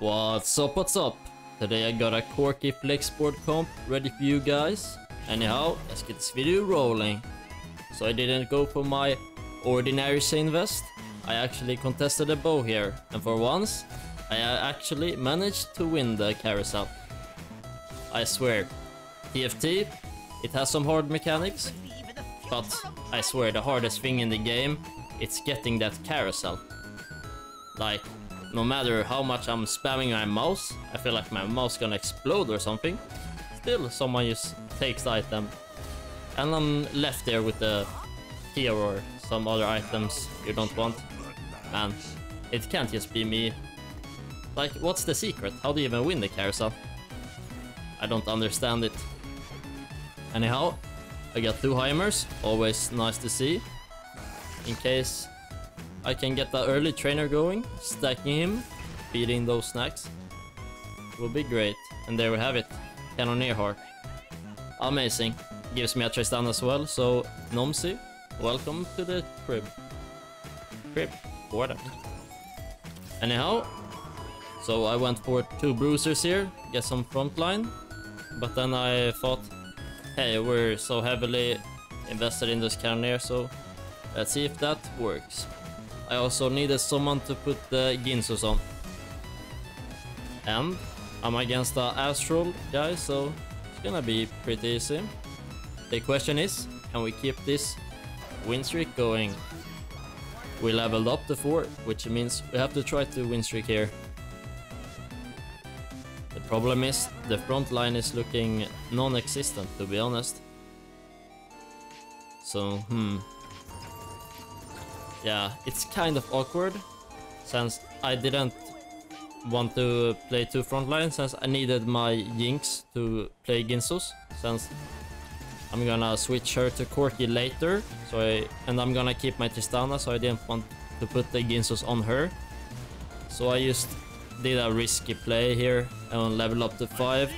What's up, what's up? Today I got a Corki Flexboard comp ready for you guys. Anyhow, let's get this video rolling. So I didn't go for my ordinary chain vest. I actually contested a bow here, and for once, I actually managed to win the carousel. I swear. TFT, it has some hard mechanics, but I swear the hardest thing in the game, it's getting that carousel. Like, no matter how much I'm spamming my mouse, I feel like my mouse gonna explode or something. Still, someone just takes the item. And I'm left there with the key or some other items you don't want. Man, it can't just be me. Like, what's the secret? How do you even win the carousel? I don't understand it. Anyhow, I got two Heimers, always nice to see. In case I can get the early trainer going, stacking him, feeding those snacks. Will be great. And there we have it. Cannoneer Heart. Amazing. Gives me a Tristana as well, so Nomsi, welcome to the crib. Crib. Water. Anyhow, so I went for two bruisers here, get some frontline, but then I thought, hey, we're so heavily invested in this Cannoneer, so let's see if that works. I also needed someone to put the Guinsoo's on. And I'm against the Astral guy, so it's gonna be pretty easy. The question is, can we keep this win streak going? We leveled up to 4, which means we have to try to win streak here. The problem is, the front line is looking non-existent, to be honest. So, hmm, yeah, it's kind of awkward since I didn't want to play two frontline since I needed my Jinx to play Guinsoo's since I'm gonna switch her to Corki later so I, and I'm gonna keep my Tristana so I didn't want to put the Guinsoo's on her. So I just did a risky play here and level up to 5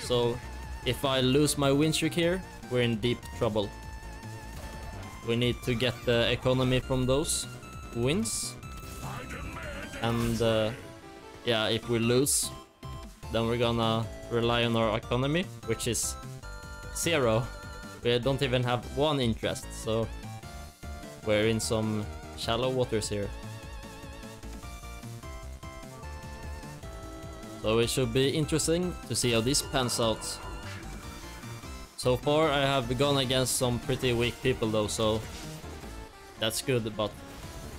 so if I lose my win streak here we're in deep trouble we need to get the economy from those wins. And uh, yeah, if we lose, then we're gonna rely on our economy, which is zero. We don't even have one interest, so we're in some shallow waters here. So it should be interesting to see how this pans out. So far I have gone against some pretty weak people though, so that's good, but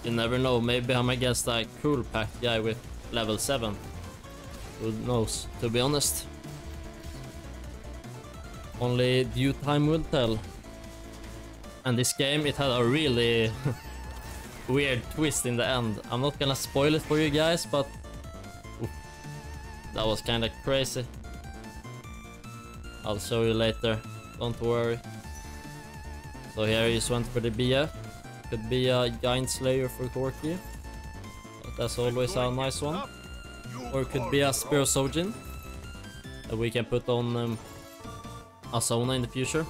you never know, maybe I'm against a cool pack guy with level 7. Who knows, to be honest. Only due time will tell. And this game, it had a really weird twist in the end. I'm not gonna spoil it for you guys, but oof, that was kinda crazy. I'll show you later, don't worry. So here he just went for the BF. Could be a Giant Slayer for Corki. But that's always a nice one. Or it could be a Spear Shojin. That we can put on um, Asona in the future.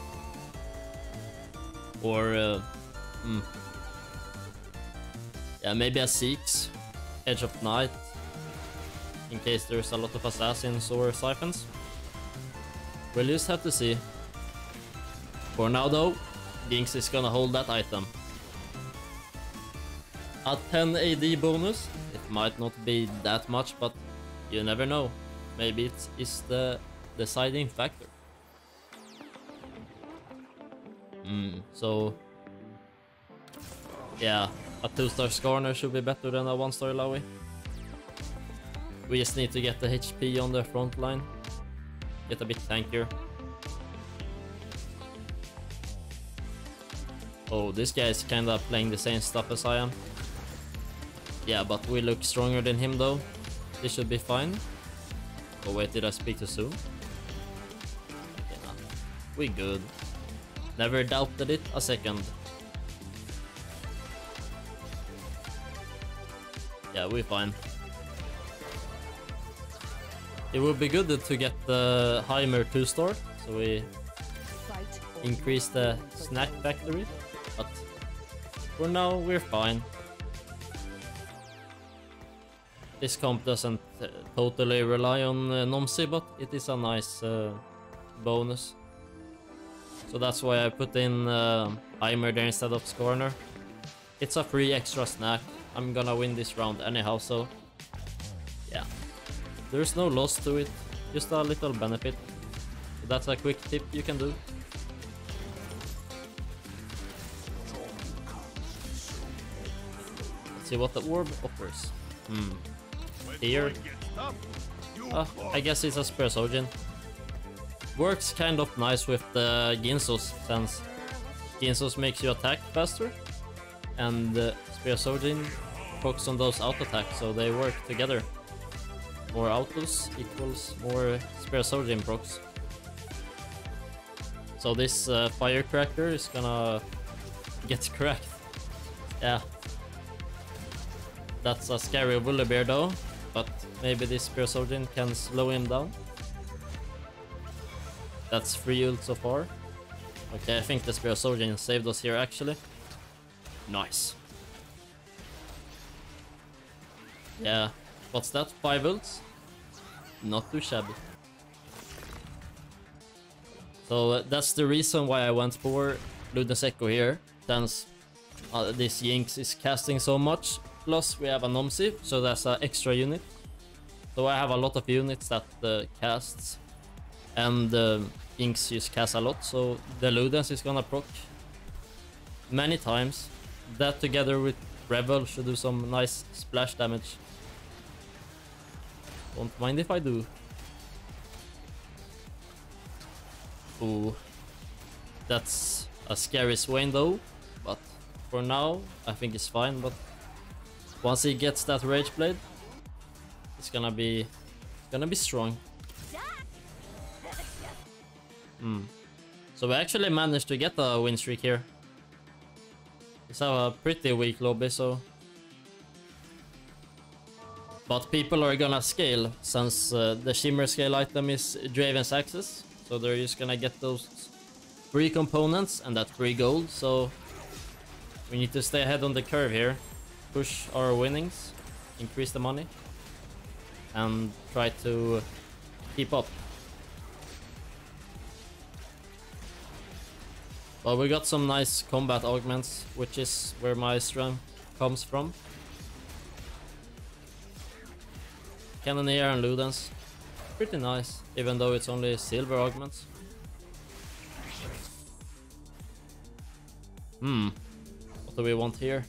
Or... Uh, hmm. Yeah, maybe a Six. Edge of Night. In case there's a lot of assassins or siphons. We'll just have to see. For now though, Jinx is gonna hold that item. A 10 AD bonus, it might not be that much, but you never know. Maybe it is the deciding factor. Hmm, so... Yeah, a 2-star Skarner should be better than a 1-star Lowy. We just need to get the HP on the front line get a bit tankier. Oh, this guy is kinda playing the same stuff as I am. Yeah, but we look stronger than him though. This should be fine. Oh wait, did I speak too soon? Yeah, we good. Never doubted it a second. Yeah, we're fine. It would be good to get the Heimer 2 store, so we increase the snack factory, but for now we're fine. this comp doesn't uh, totally rely on uh, Nomsi, but it is a nice uh, bonus. So that's why I put in uh, Heimer there instead of Skarner. It's a free extra snack. I'm gonna win this round anyhow, so yeah. There's no loss to it, just a little benefit. That's a quick tip you can do. Let's see what the orb offers. Hmm. Here. Uh, I guess it's a Spear Shojin. Works kind of nice with the Guinsoo's since Guinsoo's makes you attack faster and uh, Spear Shojin focus on those auto attacks so they work together. More autos equals more Spear Shojin procs. So this uh, Firecracker is gonna get cracked. Yeah. That's a scary Volibear though, but maybe this Spear Shojin can slow him down. That's free ult so far. Okay, I think the Spear Shojin saved us here actually. Nice. Yeah, what's that? 5 ults? Not too shabby. So uh, that's the reason why I went for Ludens Echo here, since uh, this Jinx is casting so much. Plus we have a Nomsi, so that's an extra unit. So I have a lot of units that uh, casts, and uh, Jinx just casts a lot, so the Ludens is gonna proc many times. That together with Revel should do some nice splash damage. Don't mind if I do. Ooh. That's a scary Swain though, but for now I think it's fine, but once he gets that Rage Blade, it's gonna be gonna be strong. Hmm. So we actually managed to get a win streak here. It's a pretty weak lobby, so... But people are gonna scale, since uh, the Shimmer scale item is Draven's Axes. So they're just gonna get those three components and that free gold, so... We need to stay ahead on the curve here. Push our winnings, increase the money, and try to keep up. Well, we got some nice combat augments, which is where my strength comes from. Cannoneer and Ludens. Pretty nice, even though it's only silver augments. Hmm. What do we want here?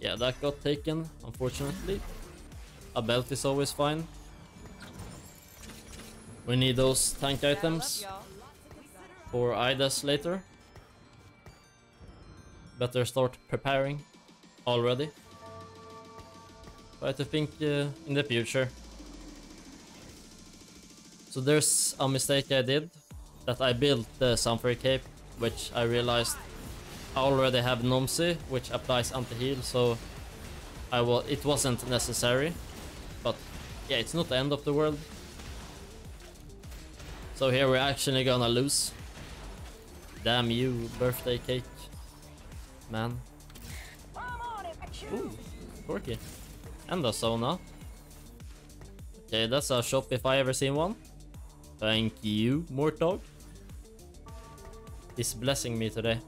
Yeah, that got taken, unfortunately. A belt is always fine. We need those tank items for Idas later. Better start preparing already. But I think uh, in the future. So there's a mistake I did that I built the Sunfire Cape, which I realized I already have Nomsi, which applies anti-heal, so I wa it wasn't necessary. But yeah, it's not the end of the world. So here we're actually gonna lose. Damn you, birthday cake man. Ooh, Corki. And a Sona. Okay, that's a shop if I ever seen one. Thank you, Mortdog. He's blessing me today.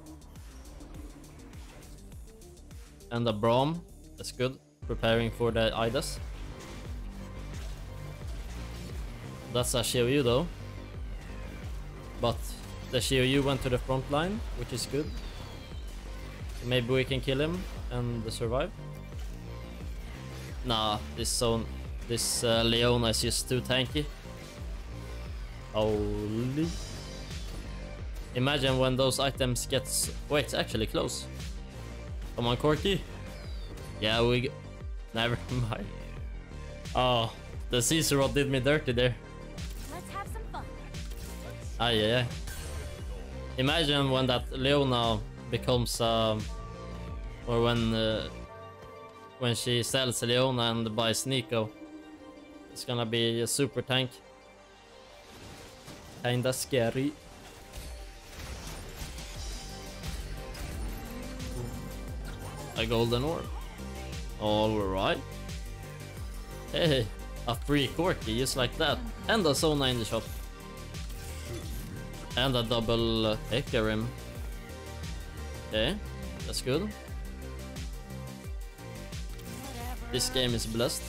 And a Braum. That's good. Preparing for the Idas. That's a Xayah though. But the Xayah went to the front line, which is good. Maybe we can kill him and survive. Nah, this zone, this uh, Leona is just too tanky. Holy. Imagine when those items gets... Wait, it's actually close. Come on, Corki. Yeah, we... Never mind. Oh, the Caesar did me dirty there. Let's have some fun. Ah, yeah, yeah. Imagine when that Leona becomes um, or when uh, when she sells Leona and buys Neeko. It's gonna be a super tank. Kinda scary. A golden orb. Alright. Hey, a free Corki just like that. And a Sona in the shop. And a double uh, Hecarim. Okay, that's good. This game is blessed.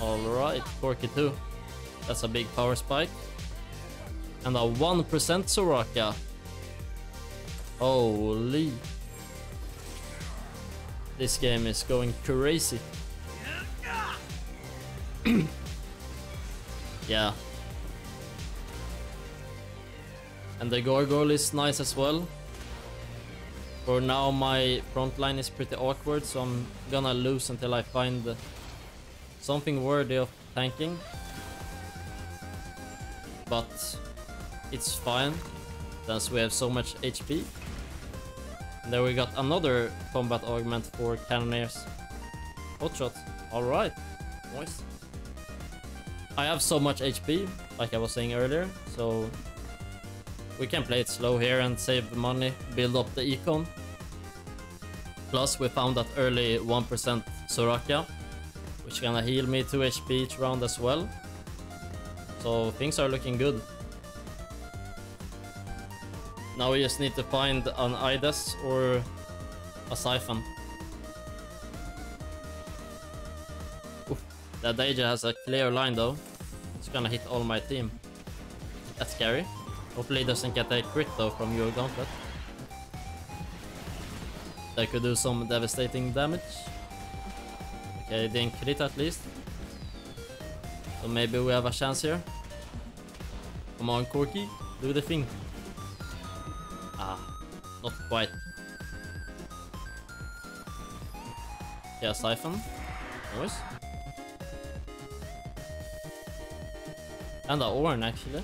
Alright, Corki 2. That's a big power spike. And a 1% Soraka. Holy. This game is going crazy. yeah. And the gargoyle is nice as well. For now my front line is pretty awkward, so I'm gonna lose until I find something worthy of tanking. But it's fine, since we have so much HP. And then we got another combat augment for cannoneers. Hotshot. Alright. Nice. I have so much HP, like I was saying earlier, so we can play it slow here and save the money, build up the econ. Plus we found that early 1% Soraka, which gonna heal me 2 HP each round as well. So things are looking good. Now we just need to find an Idas or a Siphon. Oof, that Daija has a clear line though. It's gonna hit all my team. That's scary. Hopefully it doesn't get a crit though from your gauntlet. That could do some devastating damage. Okay, didn't crit at least. So maybe we have a chance here. Come on, Corki. do the thing. Ah, not quite. Yeah, Siphon. Nice. And the Ornn actually.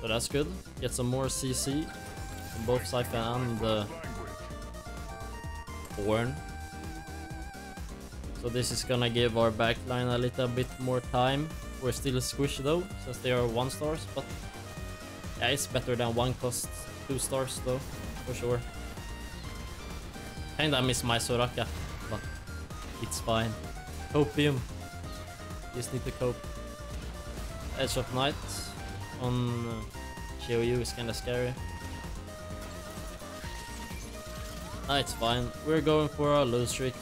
So that's good. Get some more CC from both Siphon and the Ornn. So this is gonna give our backline a little bit more time. We're still squished though, since they are one stars, but yeah, it's better than one cost two stars though, for sure. Kinda miss my Soraka, but it's fine. Copium. Just need to cope. Edge of Night on uh, GOU is kinda scary. Ah, it's fine. We're going for a lose streak.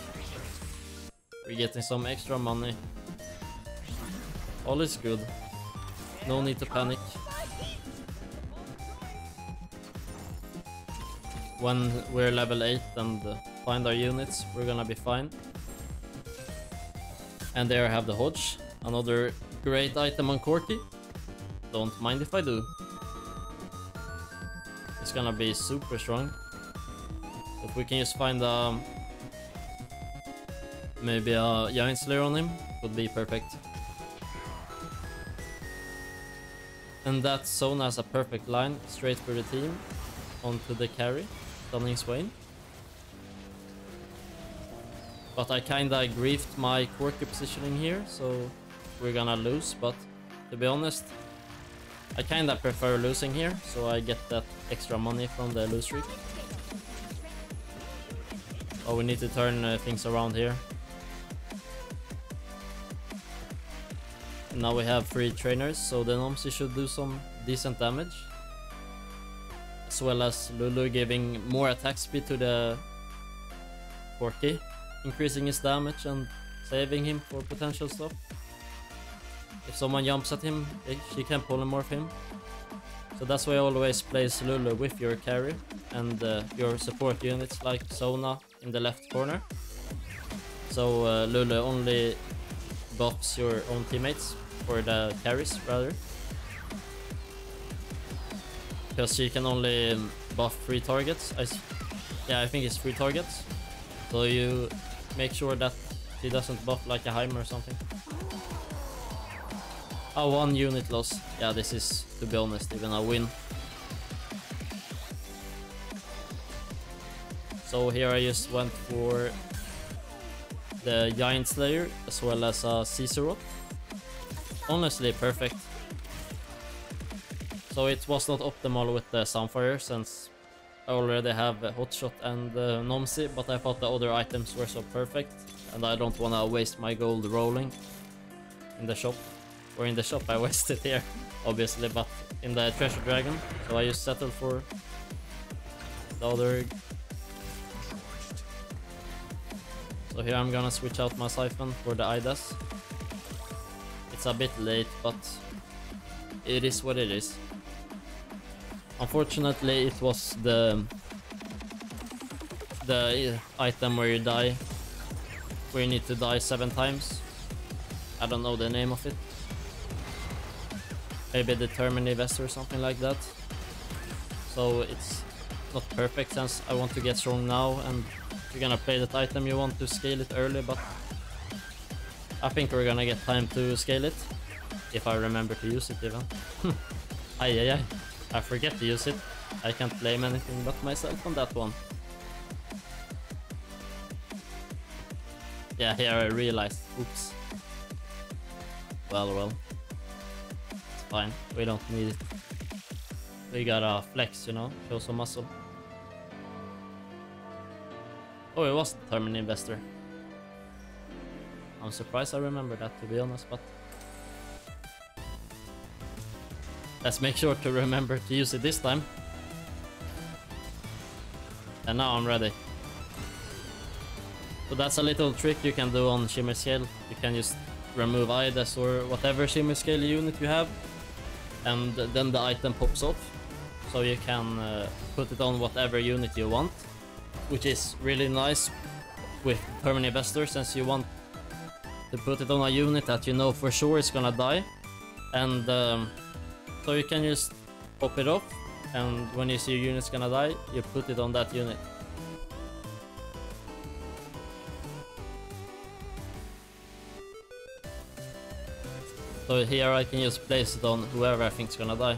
We're getting some extra money. All is good. No need to panic. When we're level 8 and find our units, we're gonna be fine. And there I have the HoJ, another great item on Corki. Don't mind if I do. It's gonna be super strong. If we can just find um, maybe a Giant Slayer on him, would be perfect. And that Sona has a perfect line, straight for the team, onto the carry, Stunning Swain. But I kinda griefed my Corki positioning here, so we're gonna lose, but to be honest, I kinda prefer losing here, so I get that extra money from the lose streak. Oh, we need to turn uh, things around here. Now we have three trainers, so the Nomsi should do some decent damage. As well as Lulu giving more attack speed to the Corki, increasing his damage and saving him for potential stuff. If someone jumps at him, she can polymorph him. So that's why I always place Lulu with your carry and uh, your support units like Sona in the left corner. So uh, Lulu only buffs your own teammates for the carries rather. Because she can only buff three targets. I yeah, I think it's three targets. So you make sure that she doesn't buff like a Heimer or something. Oh, one unit loss. Yeah, this is, to be honest, even a win. So here I just went for the Giant Slayer as well as a Zz'Rot honestly perfect. So it was not optimal with the Sunfire since I already have Hotshot and uh, Nomsi, but I thought the other items were so perfect, and I don't wanna waste my gold rolling in the shop. Or in the shop, I wasted here, obviously, but in the Treasure Dragon, so I just settled for the other. So here I'm gonna switch out my Siphon for the IDAS. It's a bit late, but it is what it is. Unfortunately, it was the the item where you die, where you need to die seven times. I don't know the name of it. Maybe Determined Investor or something like that. So it's not perfect since I want to get strong now and you're gonna play that item you want to scale it early, but I think we're gonna get time to scale it. If I remember to use it even. ay ay ay. I forget to use it. I can't blame anything but myself on that one. Yeah, here I realized. Oops. Well, well. It's fine. We don't need it. We gotta flex, you know? Show some muscle. Oh, it was Determined Investor. I'm surprised I remember that, to be honest, but... Let's make sure to remember to use it this time. And now I'm ready. So that's a little trick you can do on Shimmer Scale. You can just remove IDAS or whatever Shimmer Scale unit you have. And then the item pops off. So you can uh, put it on whatever unit you want. Which is really nice with Permanent Investor since you want to put it on a unit that you know for sure is gonna die. And um, so you can just pop it off and when you see a unit's gonna die, you put it on that unit. So here I can just place it on whoever I think's gonna die.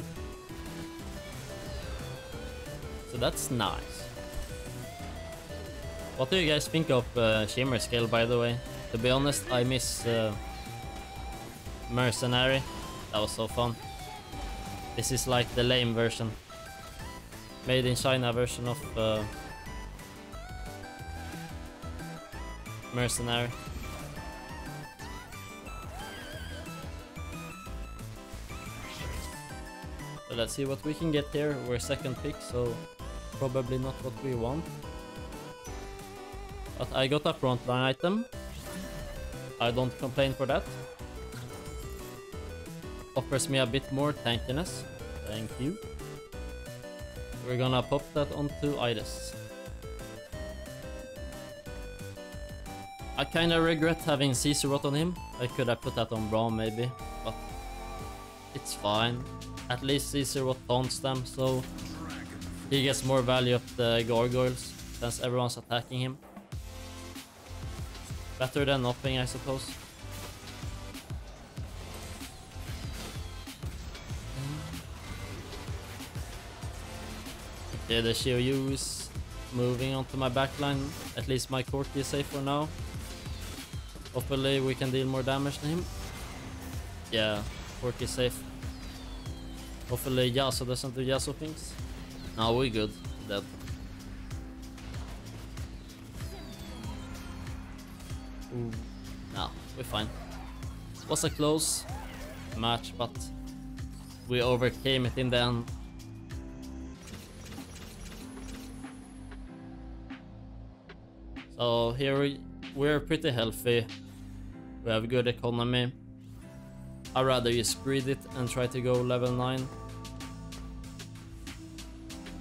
So that's nice. What do you guys think of uh, Shimmer Scale by the way? To be honest, I miss uh, Mercenary. That was so fun. This is like the lame version. Made in China version of uh, Mercenary. So let's see what we can get here. We're second pick, so probably not what we want. But I got a frontline item. I don't complain for that. Offers me a bit more tankiness. Thank you. We're gonna pop that onto Idas. I kinda regret having Caesar on him. I could have put that on Braum maybe, but it's fine. At least Caesar taunts them, so he gets more value of the gargoyles since everyone's attacking him. Better than nothing, I suppose. Yeah, the Xayah is moving onto my backline. At least my Corki is safe for now. Hopefully we can deal more damage to him. Yeah, Corki is safe. Hopefully Yasuo doesn't do Yasuo things. No, we're good. Dead. Mm. Ooh. No, we're fine. It was a close match, but we overcame it in the end. So here we, we're pretty healthy. We have good economy. I'd rather just greed it and try to go level 9.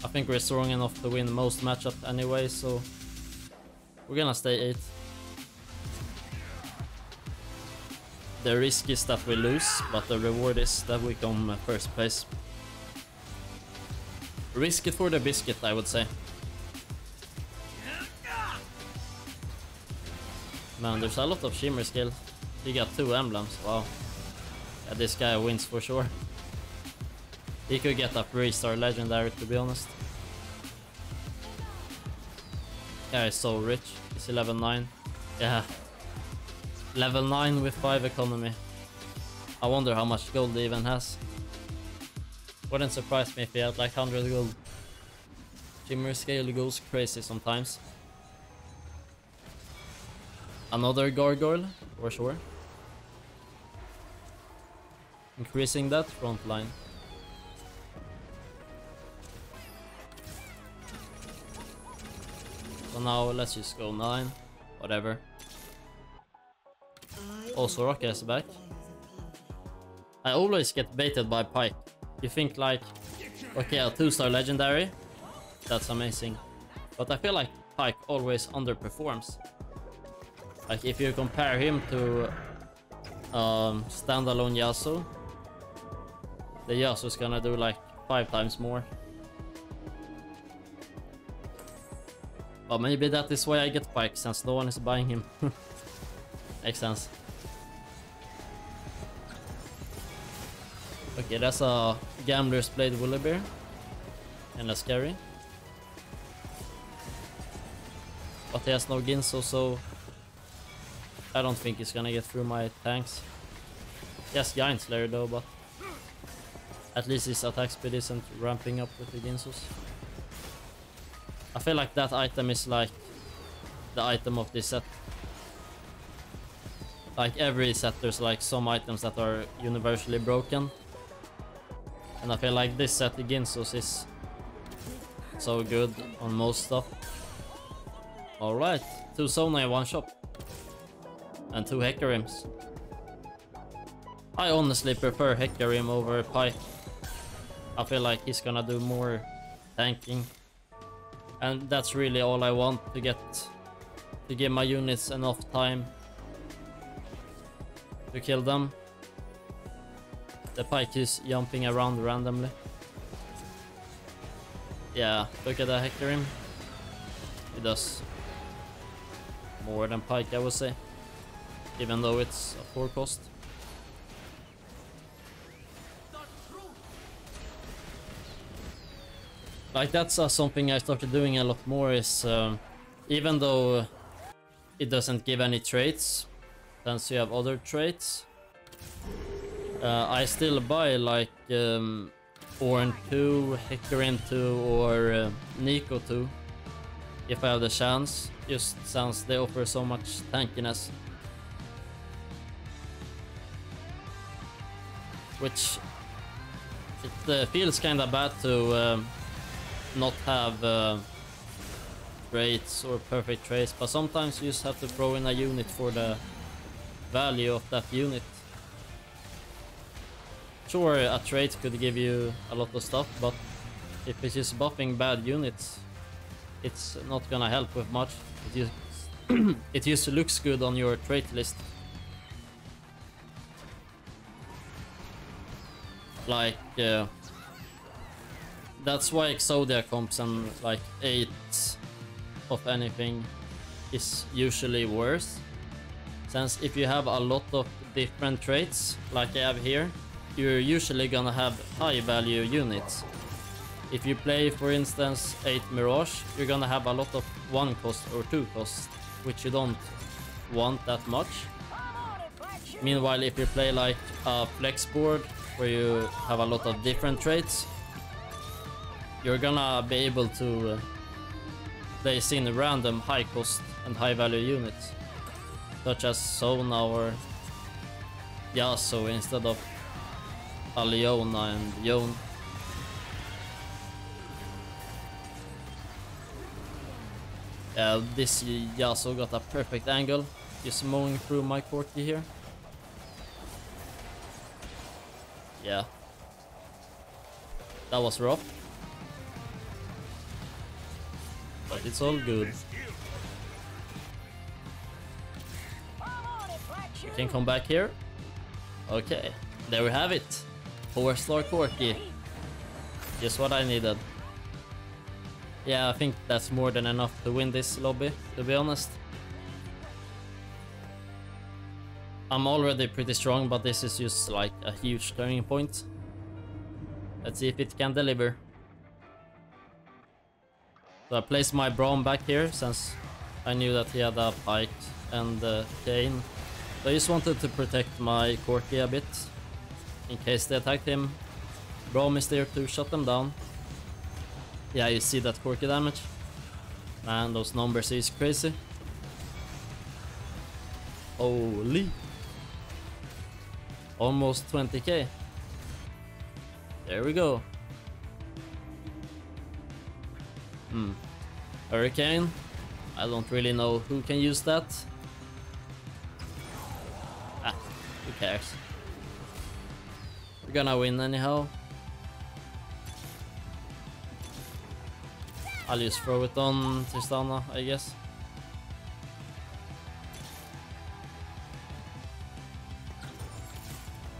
I think we're strong enough to win most matchups anyway, so we're gonna stay 8. The risk is that we lose, but the reward is that we come first place. Risk it for the biscuit, I would say. Man, there's a lot of shimmer skill. He got two emblems, wow. Yeah, this guy wins for sure. He could get a 3-star legendary to be honest. Yeah, he's so rich. He's level 9. Yeah. Level 9 with 5 economy. I wonder how much gold he even has. Wouldn't surprise me if he had like 100 gold. Shimmer scale goes crazy sometimes. Another gargoyle, for sure. Increasing that front line. So now let's just go 9, whatever. Also Rocket is back. I always get baited by Pyke. You think like, okay, a 2 star legendary, that's amazing. But I feel like Pyke always underperforms. Like if you compare him to um, standalone Yasuo, the Yasuo's gonna do like 5 times more. But maybe that is why I get Pyke, since no one is buying him. Makes sense. Okay, that's a Gambler's Blade Volibear. And that's scary. But he has no Guinsoo, so... I don't think he's gonna get through my tanks. He has Giant Slayer though, but... At least his attack speed isn't ramping up with the Guinsoo's. I feel like that item is like the item of this set. Like every set there's like some items that are universally broken. And I feel like this set, the Guinsoo's, is so good on most stuff. Alright, two Sona one shop. And two Hecarims. I honestly prefer Hecarim over Pyke. I feel like he's gonna do more tanking and that's really all I want to get to give my units enough time to kill them. The Pyke is jumping around randomly. Yeah, look at the Hecarim. It does more than Pyke, I would say. Even though it's a 4 cost. Like that's uh, something I started doing a lot more is um, even though it doesn't give any traits, since you have other traits, uh, I still buy like um, Ornn 2, Hecarim 2 or uh, Neeko 2 if I have the chance, just since they offer so much tankiness. Which it uh, feels kinda bad to um, not have uh, traits or perfect traits, but sometimes you just have to throw in a unit for the value of that unit. Sure, a trait could give you a lot of stuff, but if it's just buffing bad units, it's not gonna help with much. It just, it just looks good on your trait list. Like, uh, that's why Exodia comps and like 8 of anything is usually worse. Since if you have a lot of different traits, like I have here, you're usually gonna have high value units. If you play, for instance, 8 Mirage, you're gonna have a lot of 1 cost or 2 cost, which you don't want that much. Meanwhile, if you play like a flex board, where you have a lot of different traits, you're gonna be able to uh, place in random high cost and high value units such as Sona or Yasuo instead of Aliona and Yone. Yeah, this Yasuo got a perfect angle, just mowing through my Corki here. Yeah. That was rough. But it's all good. You can come back here. Okay, there we have it. Four star Corki. Just what I needed. Yeah, I think that's more than enough to win this lobby, to be honest. I'm already pretty strong, but this is just like a huge turning point. Let's see if it can deliver. So I placed my Braum back here since I knew that he had a Pyke and uh, Kayn. So I just wanted to protect my Corki a bit in case they attacked him. Braum is there to shut them down. Yeah, you see that Corki damage? Man, those numbers is crazy. Holy. Almost 20k. There we go. Hmm. Hurricane. I don't really know who can use that. Ah, who cares? Gonna win anyhow. I'll just throw it on Tristana, I guess.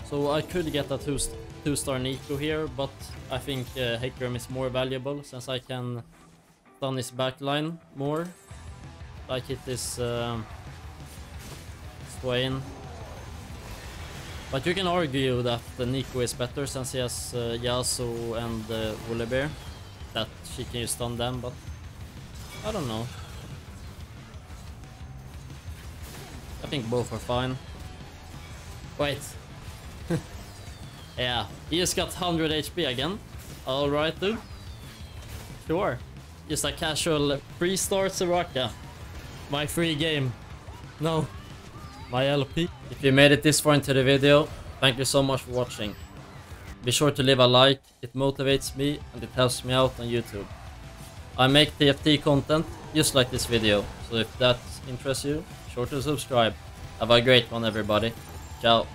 So I could get a two, two star Neeko here, but I think uh, Hecarim is more valuable since I can stun his backline more. Like it is um, Swain. But you can argue that the Neeko is better since he has uh, Yasuo and uh, Volibear. That she can stun them, but I don't know. I think both are fine. Wait. yeah, he just got 100 HP again. Alright, dude. Sure. Just a casual free start Soraka. My free game. No. LP. If you made it this far into the video, thank you so much for watching. Be sure to leave a like, it motivates me and it helps me out on YouTube. I make TFT content just like this video, so if that interests you, be sure to subscribe. Have a great one everybody. Ciao.